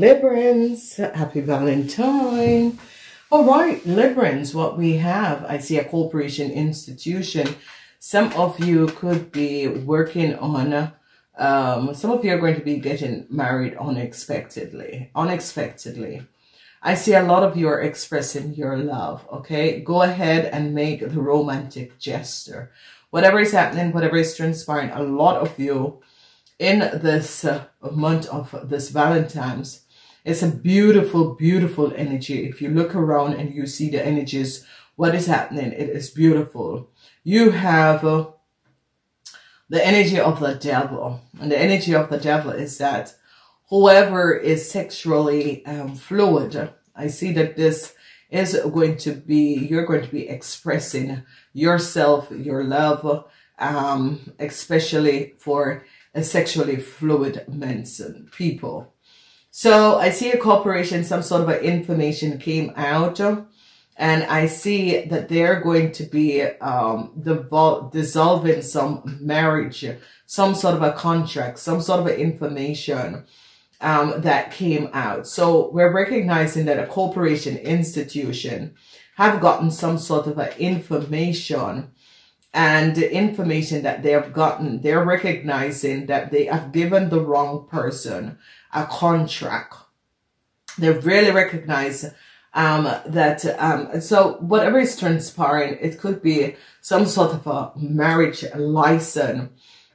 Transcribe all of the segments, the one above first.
Librans. Happy Valentine. All right, Librans, what we have, I see a corporation institution. Some of you could be working on, um, some of you are going to be getting married unexpectedly, unexpectedly. I see a lot of you are expressing your love, okay? Go ahead and make the romantic gesture. Whatever is happening, whatever is transpiring, a lot of you in this uh, month of this Valentine's. It's a beautiful, beautiful energy. If you look around and you see the energies, what is happening, it is beautiful. You have uh, the energy of the devil. And the energy of the devil is that whoever is sexually um, fluid, I see that this is going to be, you're going to be expressing yourself, your love, um, especially for a sexually fluid men people. So I see a corporation, some sort of an information came out and I see that they're going to be um, dissolving some marriage, some sort of a contract, some sort of an information um, that came out. So we're recognizing that a corporation institution have gotten some sort of a information and the information that they have gotten, they're recognizing that they have given the wrong person a contract. They really recognize um, that, um, so whatever is transpiring, it could be some sort of a marriage license.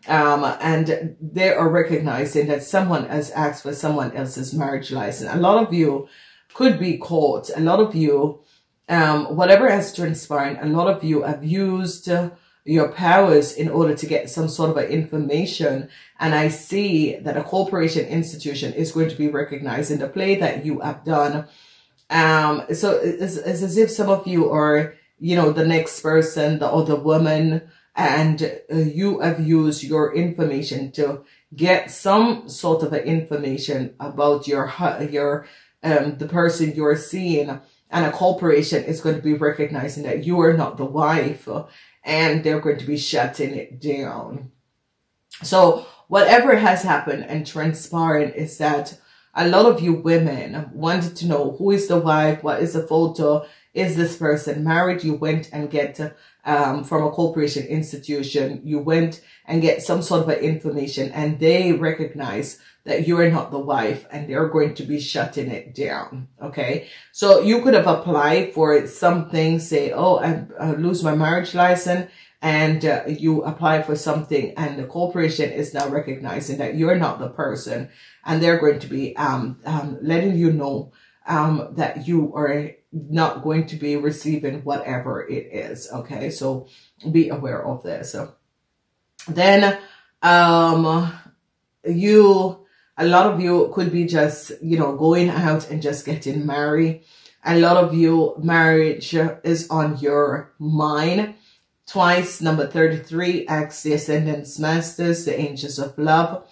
Um, and they are recognizing that someone has asked for someone else's marriage license. A lot of you could be caught. A lot of you, um, whatever has transpired, a lot of you have used, your powers in order to get some sort of information. And I see that a corporation institution is going to be recognizing the play that you have done. Um, so it's, it's as if some of you are, you know, the next person, the other woman, and uh, you have used your information to get some sort of information about your, your, um, the person you're seeing and a corporation is going to be recognizing that you are not the wife and they're going to be shutting it down. So whatever has happened and transpired is that a lot of you women wanted to know who is the wife, what is the photo, is this person married? You went and get um, from a corporation institution, you went and get some sort of information and they recognize that you are not the wife and they're going to be shutting it down. Okay. So you could have applied for something, say, oh, I, I lose my marriage license and uh, you apply for something and the corporation is now recognizing that you're not the person and they're going to be um, um, letting you know um, that you are not going to be receiving whatever it is. Okay. So be aware of this. So then um, you a lot of you could be just, you know, going out and just getting married. A lot of you, marriage is on your mind. Twice, number 33, Acts, the Masters, the Angels of Love.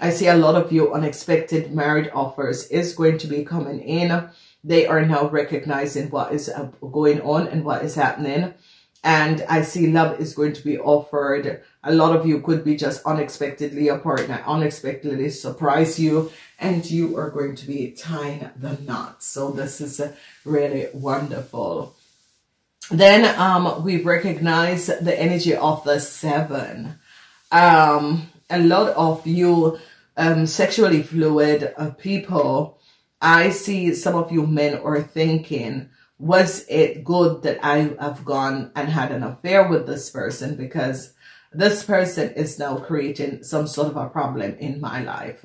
I see a lot of you unexpected marriage offers is going to be coming in. They are now recognizing what is going on and what is happening. And I see love is going to be offered a lot of you could be just unexpectedly a partner, unexpectedly surprise you, and you are going to be tying the knot. So this is really wonderful. Then um, we recognize the energy of the seven. Um, a lot of you um, sexually fluid uh, people, I see some of you men are thinking, was it good that I have gone and had an affair with this person because this person is now creating some sort of a problem in my life.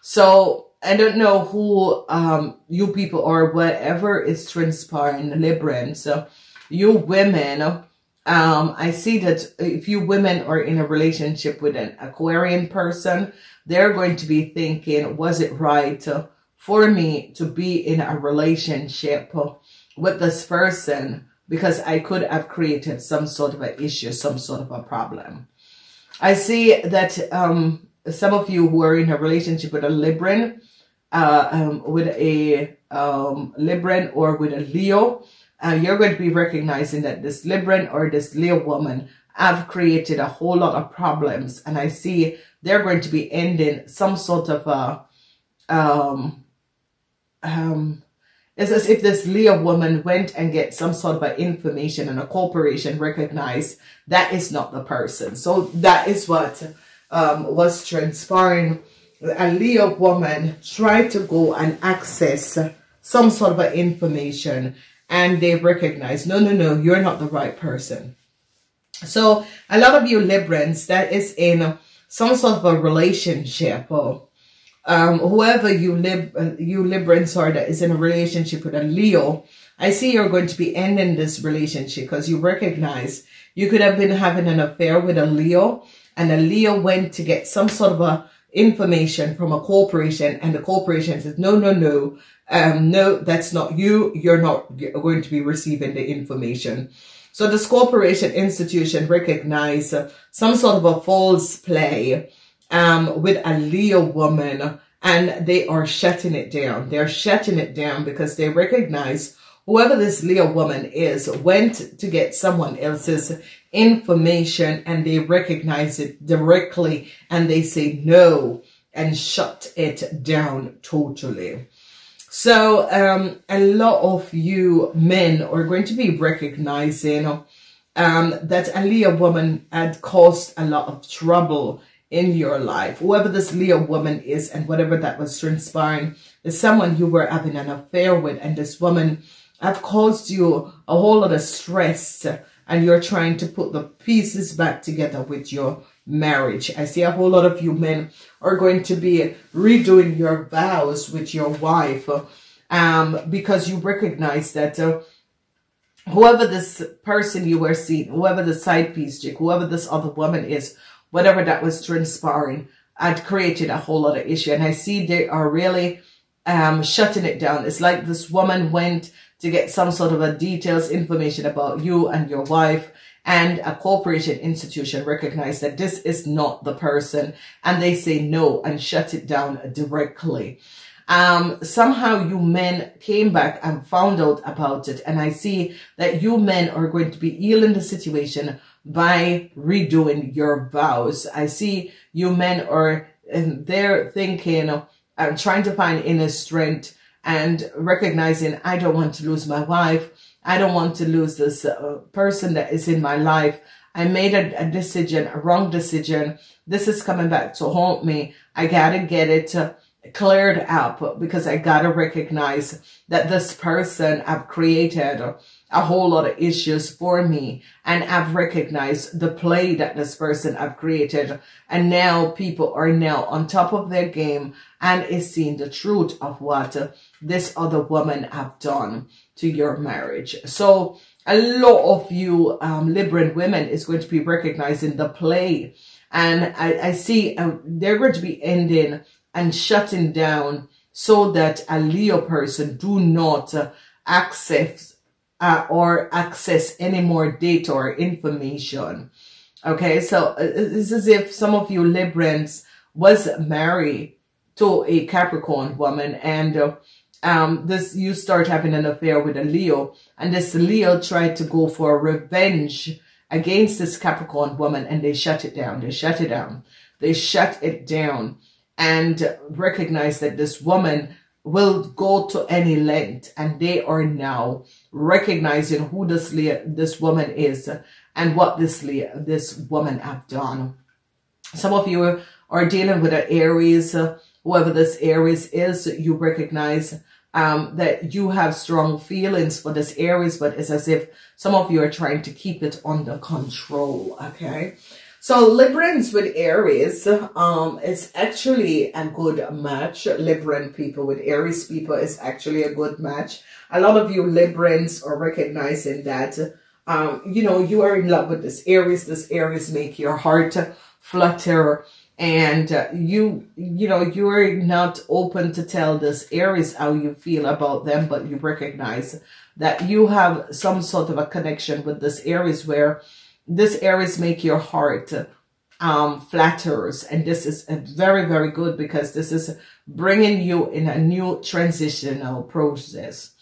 So I don't know who um, you people or whatever is transpiring, Librans. So you women, um, I see that if you women are in a relationship with an Aquarian person, they're going to be thinking, was it right for me to be in a relationship with this person because I could have created some sort of an issue, some sort of a problem. I see that um, some of you who are in a relationship with a Libran, uh, um, with a um, Libran or with a Leo, uh, you're going to be recognizing that this Libran or this Leo woman have created a whole lot of problems. And I see they're going to be ending some sort of a, um, um, it's as if this Leo woman went and get some sort of information and a corporation recognized that is not the person. So that is what um, was transpiring. A Leo woman tried to go and access some sort of information and they recognize, no, no, no, you're not the right person. So a lot of you Librans that is in some sort of a relationship or um, whoever you lib uh, you Librans are that is in a relationship with a Leo, I see you're going to be ending this relationship because you recognize you could have been having an affair with a Leo and a Leo went to get some sort of a information from a corporation and the corporation says, no, no, no, um, no, that's not you. You're not going to be receiving the information. So this corporation institution recognize some sort of a false play um, with a Leo woman and they are shutting it down. They're shutting it down because they recognize whoever this Leo woman is went to get someone else's information and they recognize it directly and they say no and shut it down totally. So um, a lot of you men are going to be recognizing um, that a Leo woman had caused a lot of trouble in your life. Whoever this Leo woman is and whatever that was transpiring is someone you were having an affair with and this woman have caused you a whole lot of stress and you're trying to put the pieces back together with your marriage. I see a whole lot of you men are going to be redoing your vows with your wife um, because you recognize that uh, whoever this person you were seeing, whoever the side piece chick, whoever this other woman is, whatever that was transpiring, had created a whole lot of issue. And I see they are really um, shutting it down. It's like this woman went to get some sort of a details information about you and your wife and a corporation institution recognize that this is not the person and they say no and shut it down directly. Um, somehow you men came back and found out about it. And I see that you men are going to be healing the situation by redoing your vows. I see you men are there thinking, um, trying to find inner strength and recognizing I don't want to lose my wife. I don't want to lose this uh, person that is in my life. I made a, a, decision, a wrong decision. This is coming back to haunt me. I gotta get it uh, cleared up because I gotta recognize that this person I've created a whole lot of issues for me. And I've recognized the play that this person I've created. And now people are now on top of their game and is seeing the truth of what this other woman have done to your marriage. So a lot of you um, women is going to be recognizing the play. And I, I see uh, they're going to be ending and shutting down so that a Leo person do not uh, access uh, or access any more data or information. Okay, so uh, it's as if some of you Librans was married to a Capricorn woman and uh, um, this you start having an affair with a Leo and this Leo tried to go for revenge against this Capricorn woman and they shut it down. They shut it down. They shut it down and recognize that this woman will go to any length and they are now recognizing who this this woman is and what this this woman have done. Some of you are dealing with an Aries, whoever this Aries is, you recognize um, that you have strong feelings for this Aries, but it's as if some of you are trying to keep it under control, okay? So Librans with Aries, um, it's actually a good match. Libran people with Aries people is actually a good match. A lot of you Librans are recognizing that, um, you know, you are in love with this Aries. This Aries make your heart flutter and uh, you, you know, you're not open to tell this Aries how you feel about them, but you recognize that you have some sort of a connection with this Aries where this Aries make your heart um, flatters. And this is very, very good because this is bringing you in a new transitional process.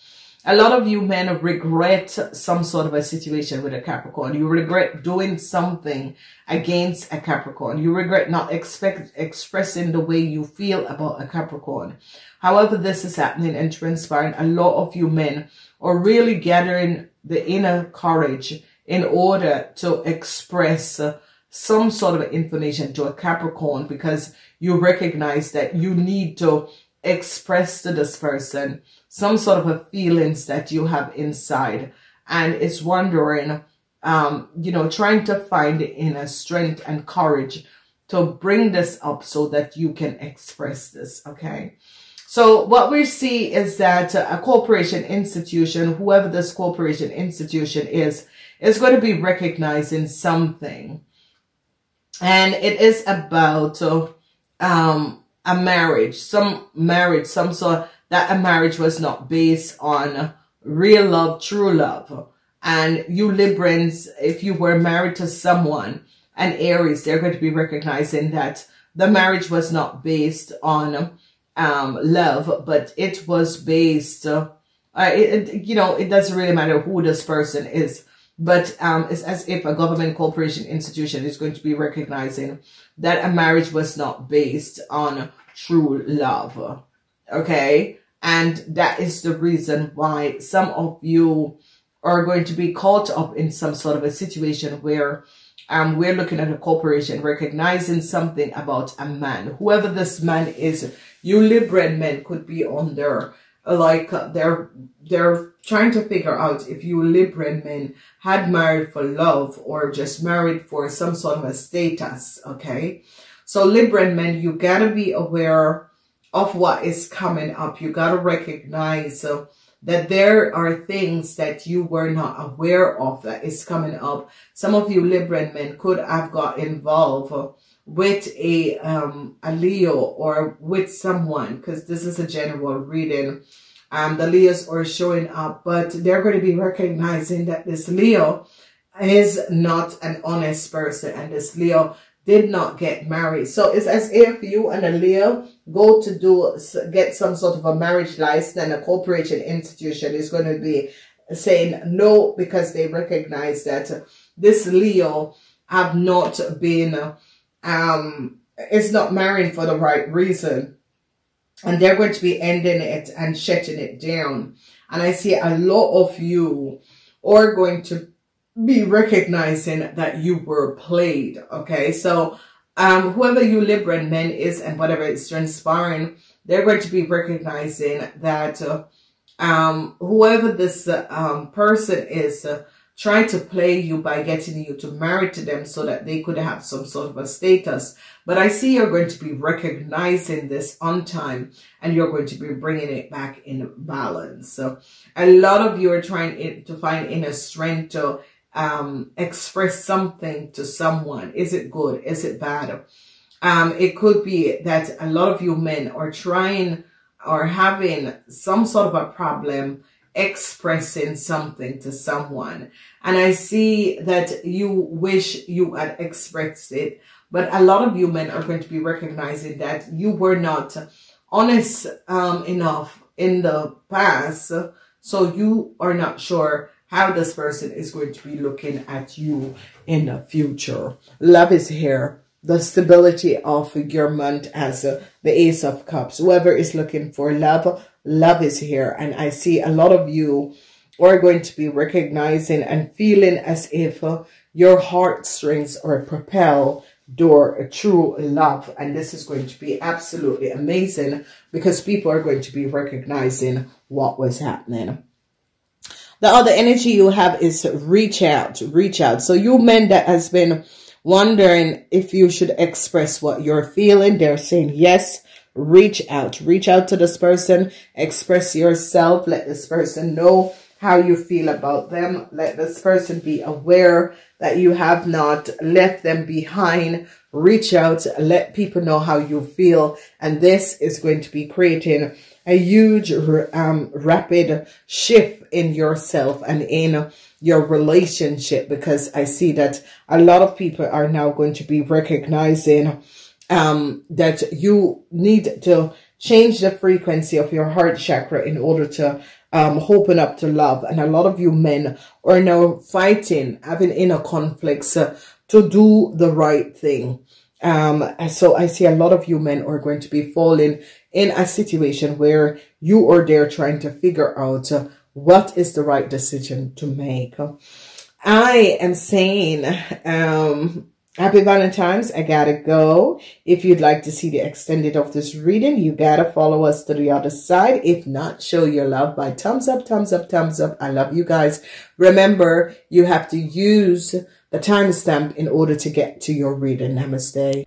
a lot of you men regret some sort of a situation with a Capricorn. You regret doing something against a Capricorn. You regret not expect, expressing the way you feel about a Capricorn. However, this is happening and transpiring. A lot of you men are really gathering the inner courage in order to express some sort of information to a Capricorn because you recognize that you need to express to this person some sort of a feelings that you have inside. And it's wondering um you know trying to find inner strength and courage to bring this up so that you can express this okay? So what we see is that a corporation institution whoever this corporation institution is is going to be recognizing something. And it is about um a marriage, some marriage, some sort that a marriage was not based on real love, true love. And you Librans, if you were married to someone, and Aries, they're going to be recognizing that the marriage was not based on um, love, but it was based, uh, it, it, you know, it doesn't really matter who this person is, but um, it's as if a government corporation institution is going to be recognizing that a marriage was not based on true love. Okay. And that is the reason why some of you are going to be caught up in some sort of a situation where um, we're looking at a corporation recognizing something about a man. Whoever this man is, you Libran men could be under like uh, they're they're trying to figure out if you Libran men had married for love or just married for some sort of a status, okay? So Libran men, you gotta be aware of what is coming up. You gotta recognize uh, that there are things that you were not aware of that is coming up. Some of you Libran men could have got involved with a um a Leo or with someone because this is a general reading. Um, the Leos are showing up, but they're going to be recognizing that this Leo is not an honest person and this Leo did not get married. So it's as if you and a Leo go to do, get some sort of a marriage license and a corporation institution is going to be saying no because they recognize that this Leo have not been, um, is not marrying for the right reason. And they're going to be ending it and shutting it down. And I see a lot of you are going to be recognizing that you were played. Okay. So, um, whoever you Libran men is and whatever is transpiring, they're going to be recognizing that, uh, um, whoever this, uh, um, person is, uh, trying to play you by getting you to marry to them so that they could have some sort of a status. But I see you're going to be recognizing this on time and you're going to be bringing it back in balance. So a lot of you are trying to find inner strength to um, express something to someone. Is it good? Is it bad? Um, it could be that a lot of you men are trying or having some sort of a problem expressing something to someone. And I see that you wish you had expressed it, but a lot of you men are going to be recognizing that you were not honest um, enough in the past. So you are not sure how this person is going to be looking at you in the future. Love is here. The stability of your month as the Ace of Cups. Whoever is looking for love, love is here. And I see a lot of you are going to be recognizing and feeling as if uh, your heartstrings are propelled door a true love and this is going to be absolutely amazing because people are going to be recognizing what was happening the other energy you have is reach out, reach out. So you men that has been wondering if you should express what you're feeling, they're saying yes, reach out, reach out to this person, express yourself, let this person know how you feel about them. Let this person be aware that you have not left them behind. Reach out, let people know how you feel. And this is going to be creating a huge um, rapid shift in yourself and in your relationship because I see that a lot of people are now going to be recognizing um, that you need to change the frequency of your heart chakra in order to um, open up to love. And a lot of you men are now fighting, having inner conflicts uh, to do the right thing. Um, so I see a lot of you men are going to be falling in a situation where you are there trying to figure out uh, what is the right decision to make. I am saying, um, Happy Valentine's. I gotta go. If you'd like to see the extended of this reading, you gotta follow us to the other side. If not, show your love by thumbs up, thumbs up, thumbs up. I love you guys. Remember, you have to use the timestamp in order to get to your reading. Namaste.